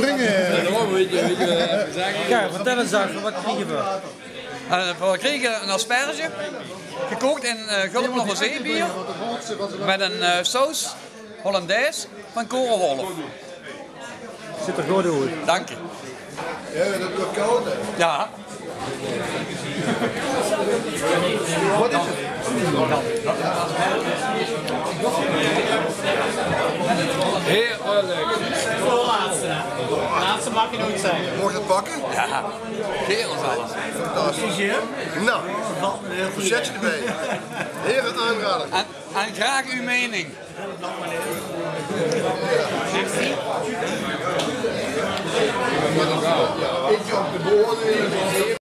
springen. Ja, vertel eens even, wat kregen we? Uh, we kregen een asperge, gekookt in uh, gulp zeebier, met een uh, saus Hollandaise van Korenwolf. Zit er goed uit. Dank je. Ja, dat is wel koud hè? Ja. Wat is het? Heerlijk. Laatste mag je nooit zijn. Mocht je het pakken? Ja. Heerlijk alles. Fantastisch. Nou, hoe zet je erbij? Heren aanrader. En, en graag uw mening. Eentje op de boorden.